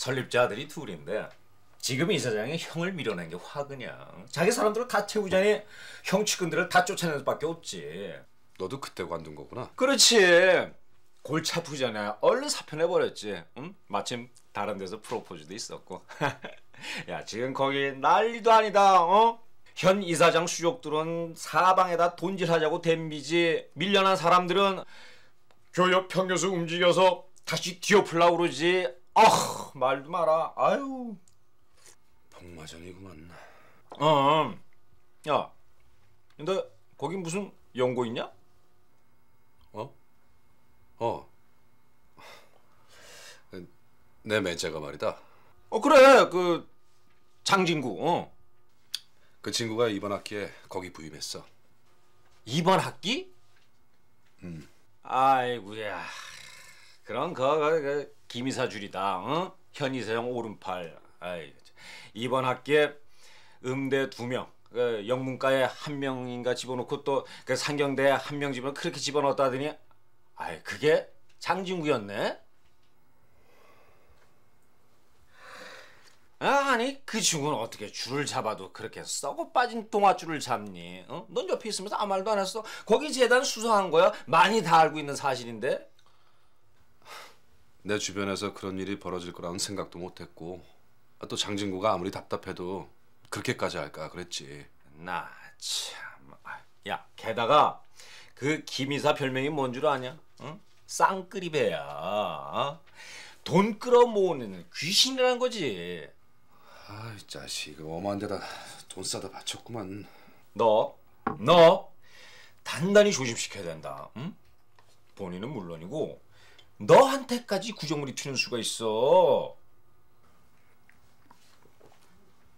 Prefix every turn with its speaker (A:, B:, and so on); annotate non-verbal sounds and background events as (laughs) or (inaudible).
A: 설립자들이 둘인데 지금 이사장이 형을 밀어낸 게 화그냥 자기 사람들을 다 채우자니 형 측근들을 다 쫓아내는 수밖에 없지.
B: 너도 그때 관둔 거구나.
A: 그렇지. 골치 아프잖아. 얼른 사표내버렸지. 응? 마침 다른 데서 프로포즈도 있었고. (laughs) 야 지금 거기 난리도 아니다 어? 현 이사장 수족들은 사방에다 돈질하자고 댐비지. 밀려난 사람들은 교역 평교수 움직여서 다시 뒤엎으려고 그러지 아 말도 마라 아유
B: 복마전이구만.
A: 어. 야, 근데 거기 무슨 연고 있냐?
B: 어? 어. 내 매제가 말이다.
A: 어 그래 그 장진구. 어.
B: 그 친구가 이번 학기에 거기 부임했어.
A: 이번 학기? 음. 아이고야. 그런 거, 그, 그 김이사 줄이다. 어? 현이사형 오른팔. 아이 이번 학기에 음대 두 명. 그 영문과에 한 명인가 집어넣고 또 그 상경대에 한 명 집어 그렇게 집어넣었다더니 아이 그게 장진구였네. 아니 그 친구는 어떻게 줄을 잡아도 그렇게 썩어 빠진 동아줄을 잡니? 어? 넌 옆에 있으면서 아무 말도 안 했어. 거기 재단 수사한 거야. 많이 다 알고 있는 사실인데.
B: 내 주변에서 그런 일이 벌어질 거라는 생각도 못했고 아, 또 장진구가 아무리 답답해도 그렇게까지 할까 그랬지.
A: 나 참. 아, 야 게다가 그 김이사 별명이 뭔 줄 아냐? 응? 쌍끌이배야. 어? 돈 끌어 모으는 귀신이라는 거지.
B: 아이 자식 어마한 데다 돈 싸다 바쳤구만.
A: 너, 너 단단히 조심시켜야 된다. 응? 본인은 물론이고 너한테까지 구정물이 튀는 수가 있어.